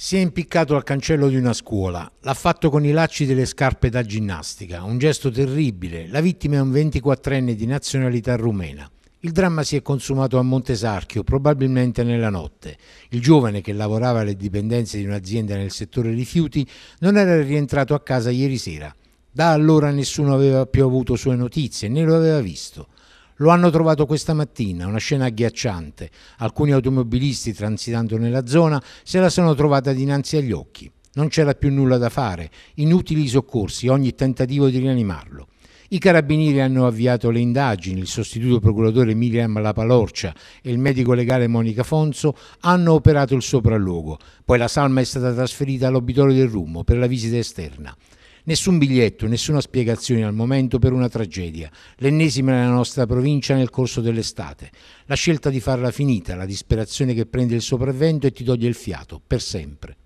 Si è impiccato al cancello di una scuola, l'ha fatto con i lacci delle scarpe da ginnastica, un gesto terribile. La vittima è un 24enne di nazionalità rumena. Il dramma si è consumato a Montesarchio, probabilmente nella notte. Il giovane, che lavorava alle dipendenze di un'azienda nel settore rifiuti, non era rientrato a casa ieri sera. Da allora nessuno aveva più avuto sue notizie, né lo aveva visto. Lo hanno trovato questa mattina, una scena agghiacciante. Alcuni automobilisti transitando nella zona se la sono trovata dinanzi agli occhi. Non c'era più nulla da fare, inutili soccorsi, ogni tentativo di rianimarlo. I carabinieri hanno avviato le indagini, il sostituto procuratore Miriam Lapalorcia e il medico legale Monica Fonso hanno operato il sopralluogo, poi la salma è stata trasferita all'obitorio del Rummo per la visita esterna. Nessun biglietto, nessuna spiegazione al momento per una tragedia, l'ennesima nella nostra provincia nel corso dell'estate. La scelta di farla finita, la disperazione che prende il sopravvento e ti toglie il fiato, per sempre.